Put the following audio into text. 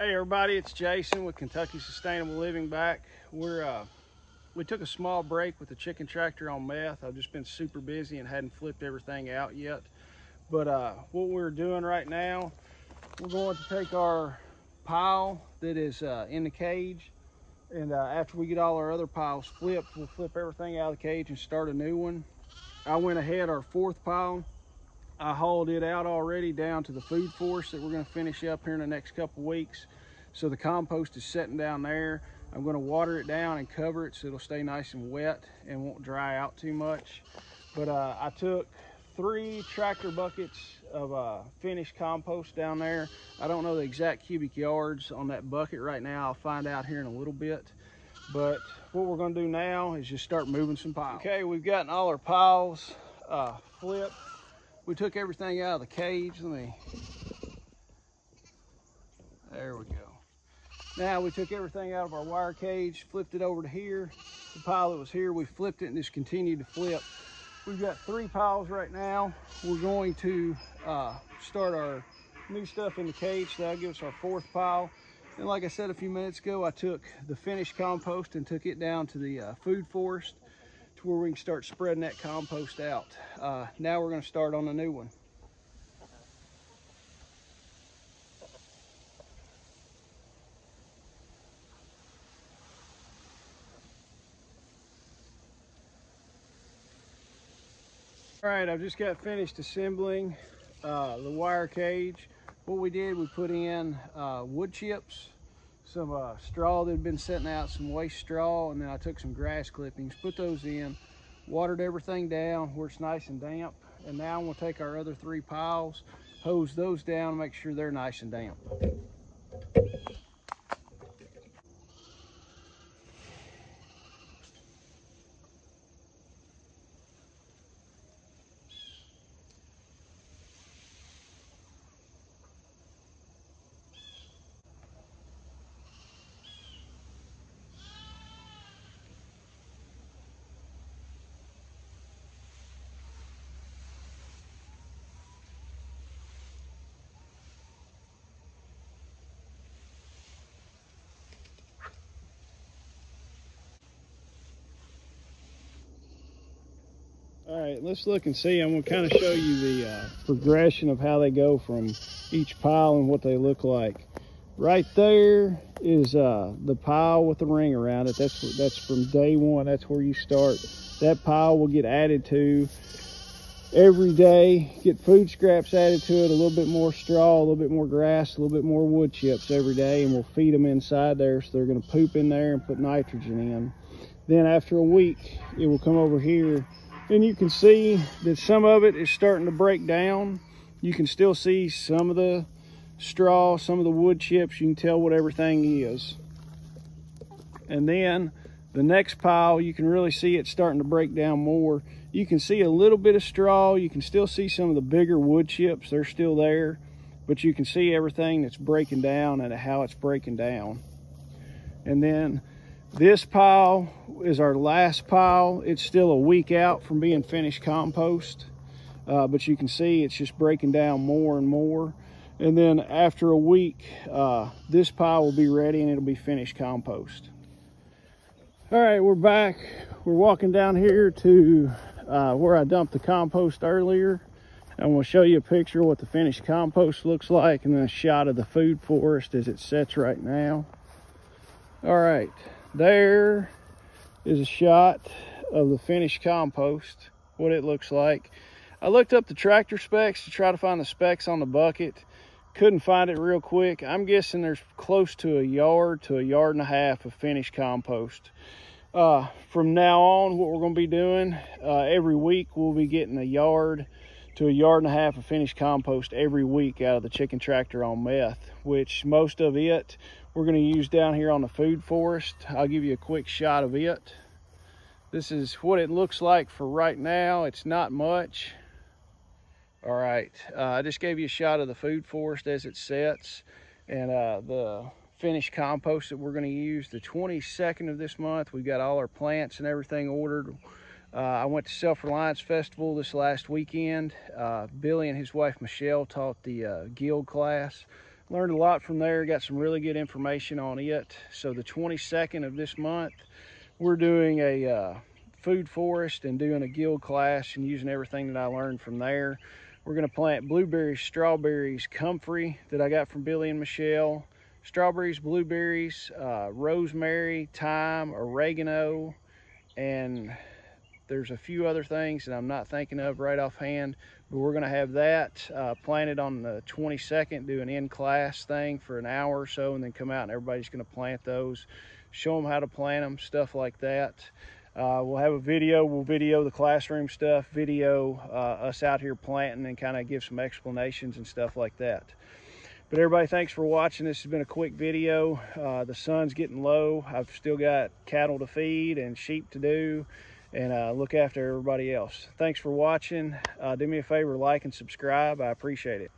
Hey everybody, it's Jason with Kentucky Sustainable Living back. We're uh, we took a small break with the chicken tractor on meth. I've just been super busy and hadn't flipped everything out yet. But uh, what we're doing right now, we're going to take our pile that is uh, in the cage and uh, after we get all our other piles flipped, we'll flip everything out of the cage and start a new one. I went ahead, our fourth pile, I hauled it out already down to the food forest that we're gonna finish up here in the next couple weeks. So the compost is sitting down there. I'm gonna water it down and cover it so it'll stay nice and wet and won't dry out too much. But uh, I took three tractor buckets of uh, finished compost down there. I don't know the exact cubic yards on that bucket right now. I'll find out here in a little bit. But what we're gonna do now is just start moving some piles. Okay, we've gotten all our piles uh, flipped. We took everything out of the cage. Let me, there we go. Now we took everything out of our wire cage, flipped it over to here. The pile that was here, we flipped it and just continued to flip. We've got three piles right now. We're going to uh, start our new stuff in the cage. That'll give us our fourth pile. And like I said a few minutes ago, I took the finished compost and took it down to the uh, food forest to where we can start spreading that compost out. Uh, now we're gonna start on a new one. All right, I've just got finished assembling uh, the wire cage. What we did, we put in uh, wood chips, some uh, straw that had been sitting out, some waste straw, and then I took some grass clippings, put those in, watered everything down where it's nice and damp. And now I'm gonna take our other three piles, hose those down, make sure they're nice and damp. All right, let's look and see. I'm gonna kind of show you the uh, progression of how they go from each pile and what they look like. Right there is uh, the pile with the ring around it. That's that's from day one. That's where you start. That pile will get added to every day. Get food scraps added to it, a little bit more straw, a little bit more grass, a little bit more wood chips every day, and we'll feed them inside there. So they're gonna poop in there and put nitrogen in. Then after a week, it will come over here and you can see that some of it is starting to break down. You can still see some of the straw, some of the wood chips. You can tell what everything is. And then the next pile, you can really see it starting to break down more. You can see a little bit of straw. You can still see some of the bigger wood chips. They're still there. But you can see everything that's breaking down and how it's breaking down. And then this pile is our last pile. It's still a week out from being finished compost, uh, but you can see it's just breaking down more and more. And then after a week, uh, this pile will be ready and it'll be finished compost. All right, we're back. We're walking down here to uh, where I dumped the compost earlier. I'm gonna show you a picture of what the finished compost looks like and then a shot of the food forest as it sets right now. All right, there is a shot of the finished compost, what it looks like. I looked up the tractor specs to try to find the specs on the bucket. Couldn't find it real quick. I'm guessing there's close to a yard to a yard and a half of finished compost. Uh, from now on, what we're going to be doing, uh, every week we'll be getting a yard to a yard and a half of finished compost every week out of the chicken tractor on meth, which most of it we're going to use down here on the food forest. I'll give you a quick shot of it. This is what it looks like for right now. It's not much. All right, uh, I just gave you a shot of the food forest as it sets and uh, the finished compost that we're going to use. The 22nd of this month, we've got all our plants and everything ordered. Uh, I went to Self-Reliance Festival this last weekend. Uh, Billy and his wife Michelle taught the uh, guild class learned a lot from there, got some really good information on it. So the 22nd of this month, we're doing a uh, food forest and doing a guild class and using everything that I learned from there. We're gonna plant blueberries, strawberries, comfrey that I got from Billy and Michelle, strawberries, blueberries, uh, rosemary, thyme, oregano, and there's a few other things that I'm not thinking of right offhand, but we're gonna have that uh, planted on the 22nd, do an in-class thing for an hour or so, and then come out and everybody's gonna plant those, show them how to plant them, stuff like that. Uh, we'll have a video, we'll video the classroom stuff, video uh, us out here planting and kind of give some explanations and stuff like that. But everybody, thanks for watching. This has been a quick video. Uh, the sun's getting low. I've still got cattle to feed and sheep to do and uh, look after everybody else. Thanks for watching. Uh, do me a favor, like and subscribe. I appreciate it.